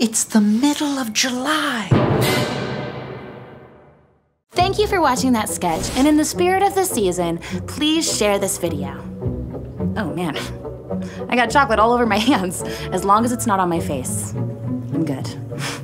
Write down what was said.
It's the middle of July. Thank you for watching that sketch, and in the spirit of the season, please share this video. Oh man, I got chocolate all over my hands, as long as it's not on my face. I'm good.